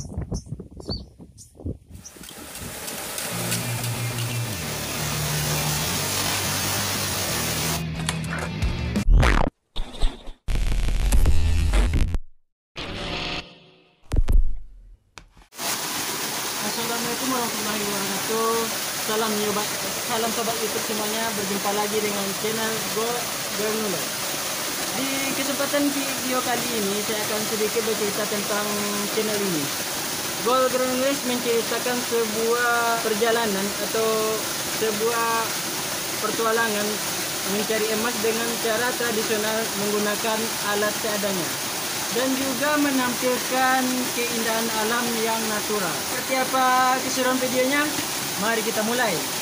Assalamualaikum warahmatullahi wabarakatuh. Salam nyoba, salam sobat YouTube semuanya. Berjumpa lagi dengan channel Go Granular. Di kesempatan video kali ini saya akan sedikit bercerita tentang channel ini. Gold Granular menceritakan sebuah perjalanan atau sebuah pertualangan mencari emas dengan cara tradisional menggunakan alat seadanya dan juga menampilkan keindahan alam yang natural. Seperti apa keseruan videonya? Mari kita mulai.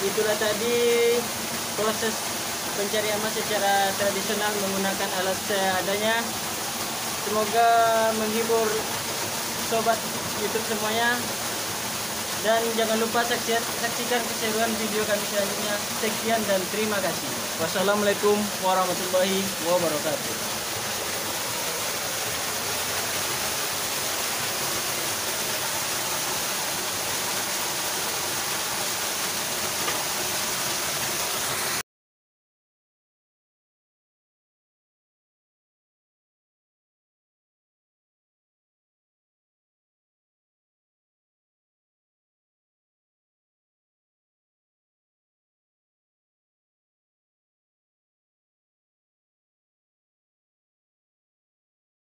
Itulah tadi proses pencarian emas secara tradisional menggunakan alat seadanya. Semoga menghibur sobat YouTube semuanya. Dan jangan lupa saksikan, saksikan keseruan video kami selanjutnya. Sekian dan terima kasih. Wassalamualaikum warahmatullahi wabarakatuh.